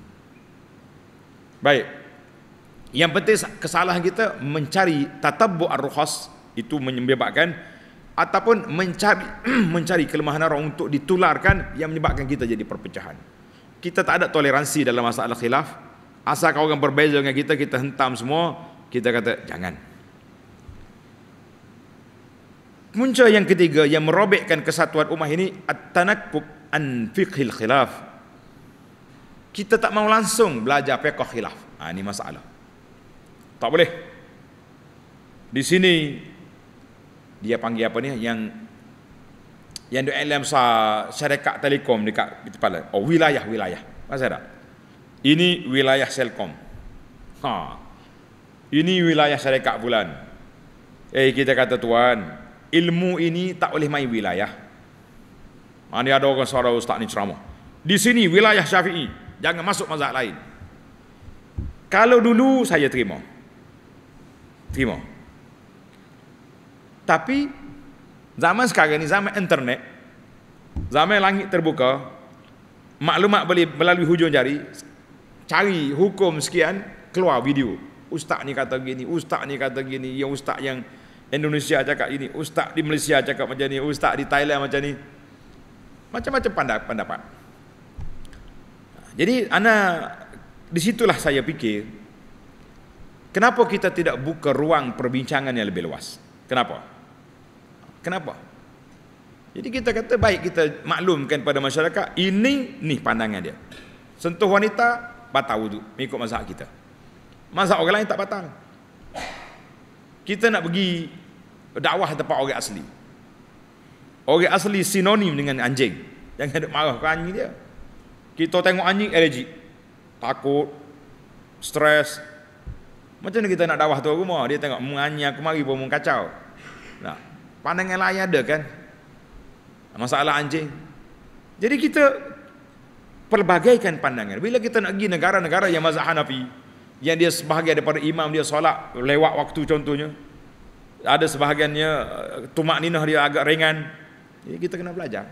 baik. Yang penting kesalahan kita mencari tatabbu ar-rukhas itu menyebabkan ataupun mencari [CLEARS THROAT] mencari kelemahan orang untuk ditularkan yang menyebabkan kita jadi perpecahan. Kita tak ada toleransi dalam masalah khilaf. Asal kau orang berbeza dengan kita kita hentam semua kita kata jangan. Punca yang ketiga yang merobekkan kesatuan umat ini at-tanakkub an fiqhil khilaf. Kita tak mau langsung belajar fiqh khilaf. Ha, ini masalah. Tak boleh. Di sini dia panggil apa ni yang yang di alam syarikat telekom dekat di kepala. Oh wilayah wilayah. Masa tak? Ini wilayah Selkom. Ha, ini wilayah syarikat bulan. Eh kita kata tuan, ilmu ini tak boleh main wilayah. Mana ada orang suara ustaz ni ceramah. Di sini wilayah Syafi'i, jangan masuk mazhab lain. Kalau dulu saya terima. Terima. Tapi zaman sekarang ni zaman internet, zaman langit terbuka, maklumat boleh melalui hujung jari, cari hukum sekian, keluar video ustaz ni kata gini, ustaz ni kata gini, yang ustaz yang Indonesia cakap ini, ustaz di Malaysia cakap macam ni, ustaz di Thailand macam ni. Macam-macam pendapat. Jadi ana di situlah saya fikir kenapa kita tidak buka ruang perbincangan yang lebih luas? Kenapa? Kenapa? Jadi kita kata baik kita maklumkan pada masyarakat ini ni pandangan dia. Sentuh wanita batal wuduk mengikut mazhab kita. Masa orang lain tak batal. Kita nak pergi dakwah tempat orang asli. Orang asli sinonim dengan anjing. Jangan ada marah ke anjing dia. Kita tengok anjing allergic. Takut. Stres. Macam mana kita nak dakwah tu rumah? Dia tengok menganyi aku mari pun kacau. Nah, pandangan lain ada kan? Masalah anjing. Jadi kita pelbagaikan pandangan. Bila kita nak pergi negara-negara yang mazhab Hanafi, yang dia sebahagian daripada imam dia solat lewat waktu contohnya ada sebahagiannya eh, tumak ninah dia agak ringan. Jadi kita kena belajar.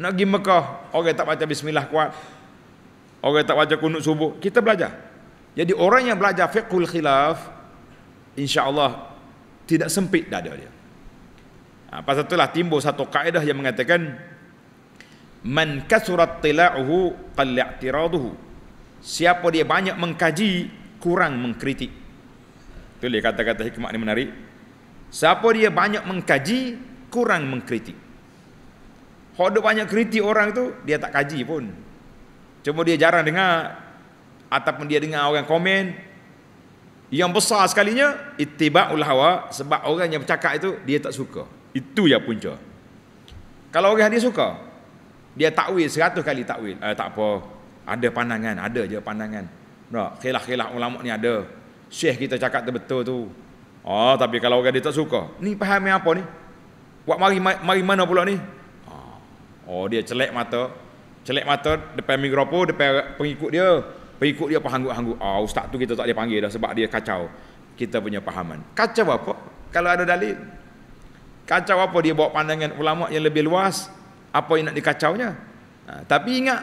Nak pergi Mekah orang tak baca bismillah kuat. Orang tak baca kunut subuh kita belajar. Jadi orang yang belajar fiqhul khilaf insya-Allah tidak sempit dada dia. Ha, pasal itulah timbul satu kaedah yang mengatakan man kasurat tila'uhu qalla'tiraduhu Siapa dia banyak mengkaji kurang mengkritik. Itu dia kata-kata hikmah ni menarik. Siapa dia banyak mengkaji kurang mengkritik. Kalau banyak kritik orang tu dia tak kaji pun. Cuma dia jarang dengar ataupun dia dengar orang komen yang besar sekalinya ittiba'ul hawa sebab orang yang bercakap itu dia tak suka. Itu ya punca. Kalau orang dia suka, dia takwil 100 kali takwil. Eh, tak apa, ada pandangan, ada je pandangan. Tak, khilaf-khilaf ulama ni ada. Syekh kita cakap tu betul tu. Oh, tapi kalau orang dia tak suka, ni faham apa ni? Buat mari mari mana pula ni? Ah. Oh, dia celek mata. Celek mata depan mikrofon, depan pengikut dia. Pengikut dia pahanggut-hanggut. Ah, ustaz tu kita tak boleh panggil dah sebab dia kacau kita punya pahaman. Kacau apa? Kalau ada dalil. Kacau apa dia bawa pandangan ulama yang lebih luas? Apa yang nak dikacaunya? Ha, tapi ingat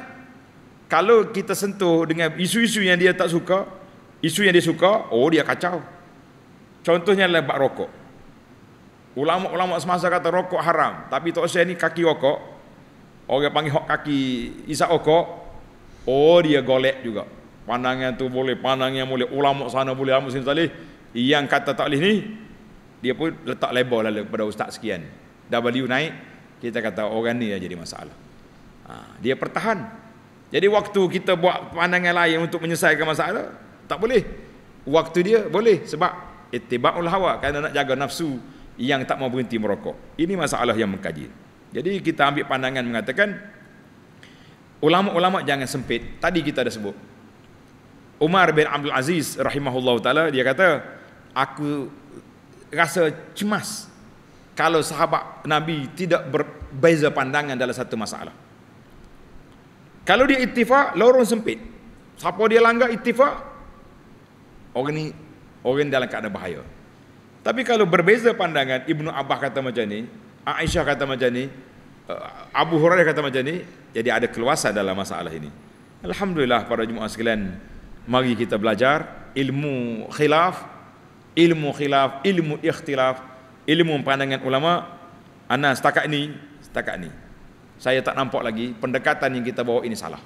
kalau kita sentuh dengan isu-isu yang dia tak suka, isu yang dia suka, oh dia kacau. Contohnya lebat rokok. Ulama-ulama semasa kata rokok haram, tapi Tok Syekh ni kaki rokok. Orang panggil hok kaki isap rokok. Oh dia golek juga. Pandangan tu boleh, pandangan boleh. Ulama sana boleh, ulama sini tak Yang kata tak boleh ni, dia pun letak label lalu kepada ustaz sekian. W naik, kita kata orang ni yang jadi masalah. Ha, dia pertahan. Jadi waktu kita buat pandangan lain untuk menyelesaikan masalah, tak boleh. Waktu dia boleh sebab ittiba'ul hawa kerana nak jaga nafsu yang tak mau berhenti merokok. Ini masalah yang mengkaji. Jadi kita ambil pandangan mengatakan ulama-ulama jangan sempit. Tadi kita dah sebut. Umar bin Abdul Aziz rahimahullah taala dia kata aku rasa cemas kalau sahabat Nabi tidak berbeza pandangan dalam satu masalah. Kalau dia ittifaq, lorong sempit. Siapa dia langgar ittifaq, orang ni orang dalam keadaan bahaya. Tapi kalau berbeza pandangan, Ibnu Abbas kata macam ni, Aisyah kata macam ni, eh, Abu Hurairah kata macam ni, jadi ada keluasan dalam masalah ini. Alhamdulillah para jemaah sekalian, mari kita belajar ilmu khilaf, ilmu khilaf, ilmu ikhtilaf, ilmu pandangan ulama. Ana setakat ini, setakat ini. Saya tak nampak lagi pendekatan yang kita bawa ini salah.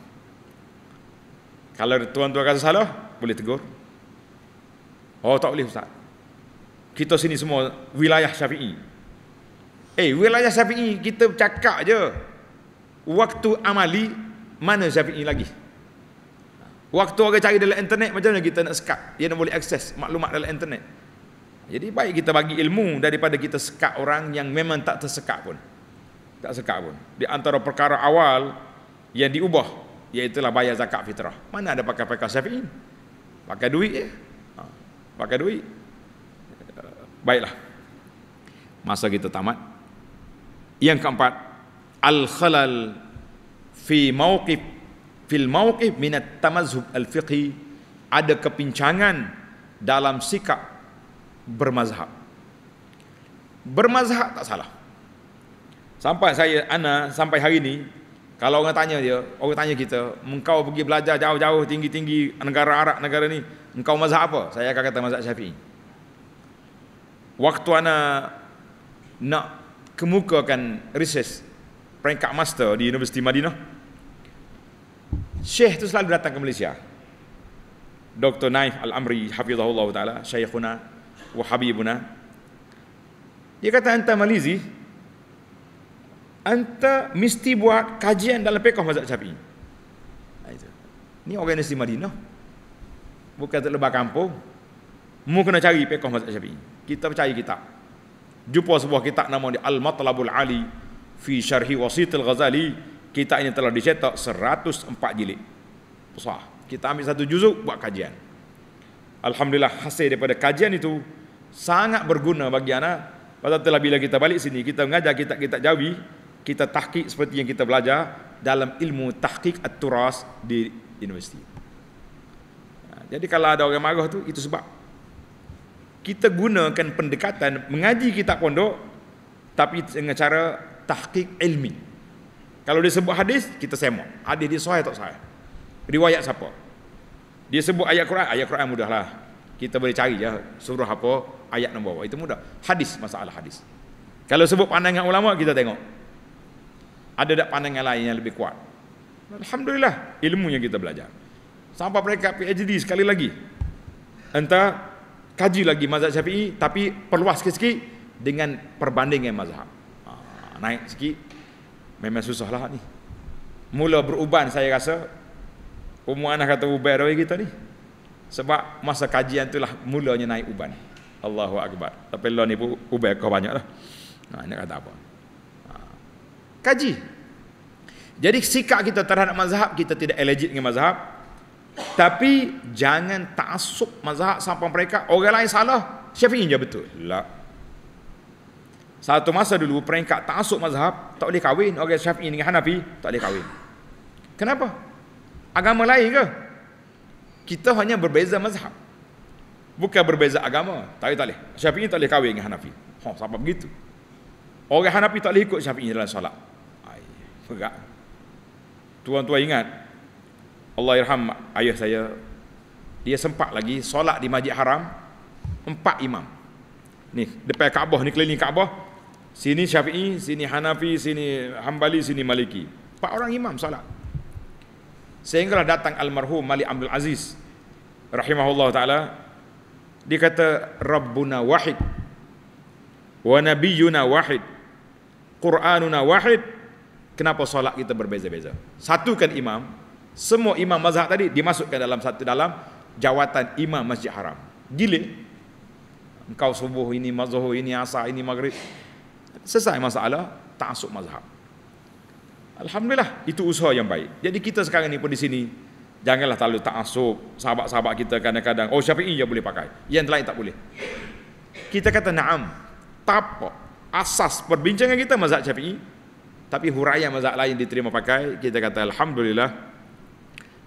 Kalau tuan-tuan kata salah, boleh tegur. Oh tak boleh Ustaz. Kita sini semua wilayah Syafi'i. Eh wilayah Syafi'i kita cakap je. Waktu amali mana Syafi'i lagi? Waktu orang cari dalam internet macam mana kita nak sekat? Dia nak boleh akses maklumat dalam internet. Jadi baik kita bagi ilmu daripada kita sekat orang yang memang tak tersekat pun. Tak sekat pun. Di antara perkara awal yang diubah iaitu bayar zakat fitrah. Mana ada pakai-pakai Syafi'i? Pakai duit je. Pakai duit. Baiklah. Masa kita tamat. Yang keempat, al-khalal fi mawqif fil mawqif min at-tamazzub al-fiqhi ada kepincangan dalam sikap bermazhab. Bermazhab tak salah. Sampai saya ana sampai hari ini kalau orang tanya dia, orang tanya kita, engkau pergi belajar jauh-jauh tinggi-tinggi negara Arab negara ni, engkau mazhab apa? Saya akan kata mazhab Syafi'i. Waktu ana nak kemukakan research peringkat master di Universiti Madinah, Syekh tu selalu datang ke Malaysia. Dr. Naif Al-Amri hafizahullah taala, syekhuna wa habibuna. Dia kata anta Malizi, anta mesti buat kajian dalam fiqh mazhab Syafi'i. Ini organisasi Madinah. Bukan tak lebar kampung. Mu kena cari fiqh mazhab syafi'i. Kita percaya kitab. Jumpa sebuah kitab nama dia al-matlabul ali fi syarhi wasit al-ghazali kitab ini telah dicetak 104 jilid. Besar. Kita ambil satu juzuk buat kajian. Alhamdulillah hasil daripada kajian itu sangat berguna bagi anak. Pada telah bila kita balik sini kita mengajar kitab-kitab jawi kita tahqiq seperti yang kita belajar dalam ilmu tahqiq at-turas di universiti jadi kalau ada orang marah tu itu sebab kita gunakan pendekatan mengaji kitab pondok tapi dengan cara tahqiq ilmi. Kalau dia sebut hadis, kita semak. Hadis dia sahih tak sahih? Riwayat siapa? Dia sebut ayat Quran, ayat Quran mudahlah. Kita boleh cari je surah apa, ayat nombor apa. Itu mudah. Hadis masalah hadis. Kalau sebut pandangan ulama kita tengok. Ada tak pandangan lain yang lebih kuat? Alhamdulillah ilmu yang kita belajar. Sampai mereka PhD sekali lagi. Entah kaji lagi mazhab syafi'i tapi perluas sikit-sikit dengan perbandingan mazhab. Ha, naik sikit. Memang susah lah ni. Mula beruban saya rasa umur anak kata uban kita ni. Sebab masa kajian itulah mulanya naik uban. Allahu Akbar. Tapi lah ni uban kau banyak lah nah, nak kata apa? ha. Kaji jadi sikap kita terhadap mazhab kita tidak allergic dengan mazhab tapi jangan taksub mazhab sampai mereka orang lain salah Syafi'i je betul. La. Satu masa dulu peringkat ta'assub mazhab tak boleh kahwin orang Syafi'i dengan Hanafi tak boleh kahwin. Kenapa? Agama lain ke? Kita hanya berbeza mazhab. Bukan berbeza agama. Tak boleh, tak boleh. Syafi'i tak boleh kahwin dengan Hanafi. Ha, sebab begitu. Orang Hanafi tak boleh ikut Syafi'i dalam solat. Perak. Tuan-tuan ingat Allah irham ayah saya dia sempat lagi solat di Masjid Haram empat imam. Ni depan Kaabah ni keliling Kaabah. Sini Syafi'i, sini Hanafi, sini Hambali, sini Maliki. Empat orang imam solat. Sehinggalah datang almarhum Malik Abdul Aziz rahimahullah taala dia kata Rabbuna wahid wa nabiyyuna wahid Quranuna wahid kenapa solat kita berbeza-beza? Satukan imam. Semua imam mazhab tadi dimasukkan dalam satu dalam jawatan imam masjid haram. Gila. Engkau subuh ini mazhab ini asar ini maghrib. Selesai masalah ta'assub mazhab. Alhamdulillah itu usaha yang baik. Jadi kita sekarang ni pun di sini janganlah terlalu ta'assub sahabat-sahabat kita kadang-kadang oh syafi'i je boleh pakai. Yang lain tak boleh. Kita kata na'am. Tapak asas perbincangan kita mazhab syafi'i tapi huraian mazhab lain diterima pakai kita kata alhamdulillah.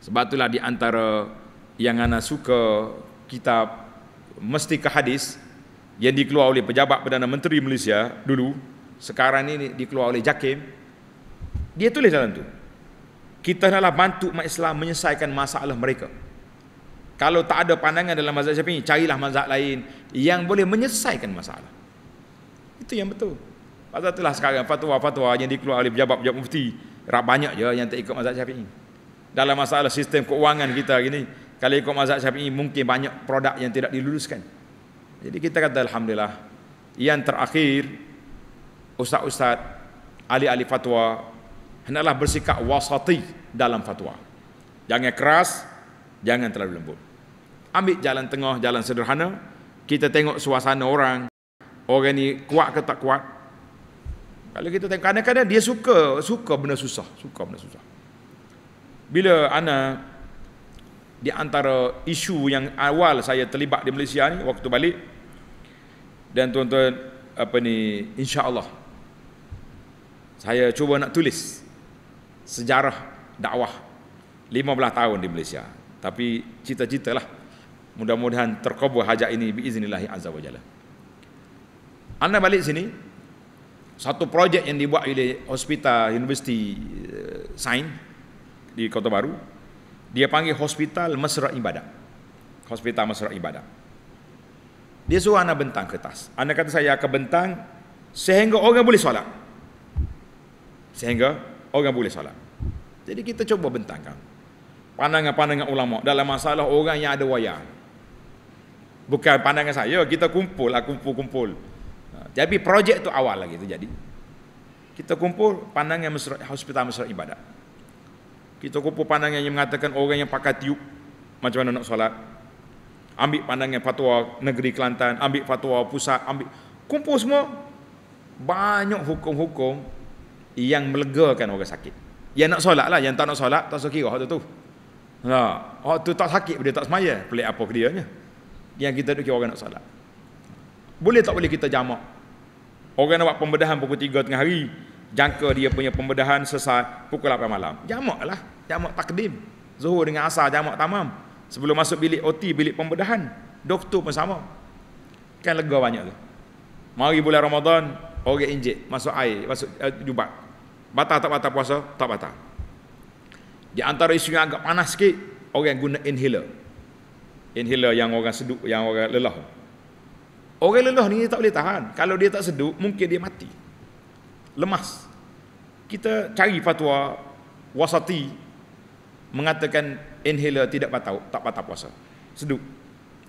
Sebab itulah di antara yang ana suka kitab mesti ke hadis yang dikeluar oleh pejabat Perdana Menteri Malaysia dulu sekarang ini dikeluar oleh Jakim dia tulis dalam tu kita naklah bantu umat Islam menyelesaikan masalah mereka. Kalau tak ada pandangan dalam mazhab Syafi'i carilah mazhab lain yang boleh menyelesaikan masalah. Itu yang betul pasal itulah sekarang fatwa-fatwa yang dikeluar oleh pejabat-pejabat mufti. Banyak je yang tak ikut mazhab Syafi'i. Dalam masalah sistem keuangan kita gini kalau ikut mazhab syafi'i mungkin banyak produk yang tidak diluluskan. Jadi kita kata Alhamdulillah. Yang terakhir ustaz-ustaz ahli-ahli fatwa hendaklah bersikap wasati dalam fatwa. Jangan keras jangan terlalu lembut. Ambil jalan tengah jalan sederhana. Kita tengok suasana orang. Orang ni kuat ke tak kuat kalau kita tengok kadang-kadang dia suka suka benda susah suka benda susah. Bila ana di antara isu yang awal saya terlibat di Malaysia ni waktu balik dan tuan-tuan apa ni insya-Allah saya cuba nak tulis sejarah dakwah 15 tahun di Malaysia. Tapi cita-citalah mudah-mudahan terkabul hajat ini biiznillah azza wajalla anda balik sini satu projek yang dibuat oleh hospital universiti uh, sains di Kota Baru dia panggil hospital mesra ibadah hospital mesra ibadah dia suruh anak bentang kertas. Anak kata saya akan bentang sehingga orang boleh solat. Sehingga orang boleh solat. Jadi kita cuba bentangkan. Pandangan-pandangan ulama dalam masalah orang yang ada wayang. Bukan pandangan saya kita kumpul lah kumpul-kumpul jadi projek tu awal lagi tu jadi kita kumpul pandangan mesra, hospital mesra ibadah kita kumpul pandangan yang mengatakan orang yang pakai tiup macam mana nak solat. Ambil pandangan fatwa negeri Kelantan, ambil fatwa pusat, ambil kumpul semua banyak hukum-hukum yang melegakan orang sakit. Yang nak solat lah, yang tak nak solat tak sekira waktu tu. Ha, waktu tu tak sakit dia tak semaya, pelik apa ke dia. Yang kita duk orang nak solat. Boleh tak boleh kita jamak? Orang nak buat pembedahan pukul 3 tengah hari, jangka dia punya pembedahan selesai pukul 8 malam. Jamaklah jamak takdim. Zuhur dengan asar jamak tamam. Sebelum masuk bilik OT bilik pembedahan doktor pun sama. Kan lega banyak tu. Mari bulan Ramadan orang injek masuk air masuk uh, jubat batal tak batal puasa? Tak batal. Di antara isu yang agak panas sikit orang guna inhaler. Inhaler yang orang seduk yang orang lelah orang lelah ni tak boleh tahan. Kalau dia tak seduk mungkin dia mati. Lemas. Kita cari fatwa. Wasati mengatakan inhaler tidak batal tak batal puasa. Seduk.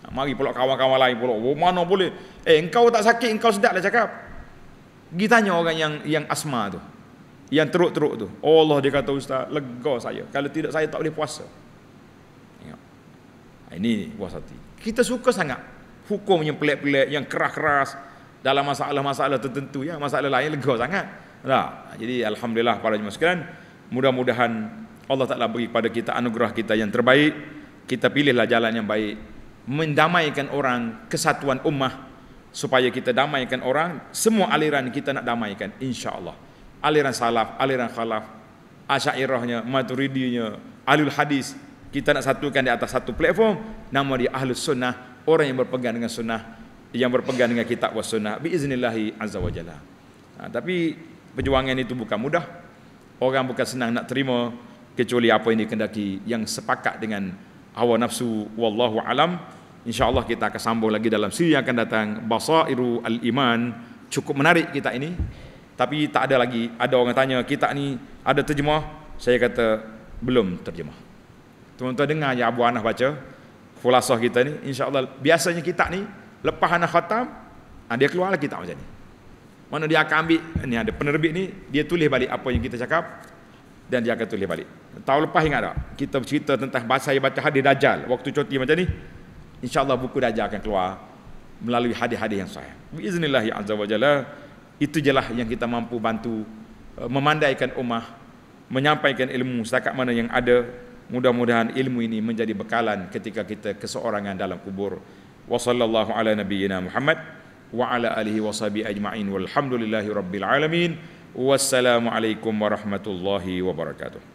Ha, mari pula kawan-kawan lain pula. Oh, mana boleh? Eh engkau tak sakit engkau sedap lah cakap. Pergi tanya orang yang yang asma tu. Yang teruk-teruk tu. Oh Allah dia kata ustaz lega saya. Kalau tidak saya tak boleh puasa. Ha, ini puasa hati kita suka sangat hukum yang pelik-pelik yang keras-keras dalam masalah-masalah tertentu ya. Masalah lain lega sangat. Nah, jadi alhamdulillah para jemaah sekalian mudah-mudahan Allah Ta'ala beri kepada kita anugerah kita yang terbaik. Kita pilihlah jalan yang baik. Mendamaikan orang kesatuan ummah supaya kita damaikan orang. Semua aliran kita nak damaikan insya-Allah. Aliran salaf aliran khalaf asyairahnya maturidinya alul hadis kita nak satukan di atas satu platform nama dia ahlus sunnah orang yang berpegang dengan sunnah yang berpegang dengan kitab was sunnah biiznillahi azza wajalla ha, tapi perjuangan itu bukan mudah. Orang bukan senang nak terima kecuali apa yang dikendaki yang sepakat dengan hawa nafsu wallahu alam. Insyaallah kita akan sambung lagi dalam siri yang akan datang. Basairu al iman cukup menarik kita ini. Tapi tak ada lagi. Ada orang tanya kita ni ada terjemah? Saya kata belum terjemah. Tuan-tuan dengar ya Abu Anas baca khulasah kita ni insyaallah biasanya kita ni lepas anak khatam ah, dia keluarlah kitab macam ni mana dia akan ambil ni ada penerbit ni dia tulis balik apa yang kita cakap dan dia akan tulis balik. Tahun lepas ingat tak? Kita bercerita tentang bahasa yang baca hadis Dajjal. Waktu cuti macam ni, insyaAllah buku Dajjal akan keluar melalui hadis-hadis yang sahih. Biiznillahi azza wa jalla, itu jelah yang kita mampu bantu uh, memandaikan ummah, menyampaikan ilmu setakat mana yang ada. Mudah-mudahan ilmu ini menjadi bekalan ketika kita keseorangan dalam kubur. Wa sallallahu ala nabiyyina Muhammad wa ala alihi wa sahbihi ajma'in walhamdulillahi rabbil alamin. Wassalamualaikum warahmatullahi wabarakatuh.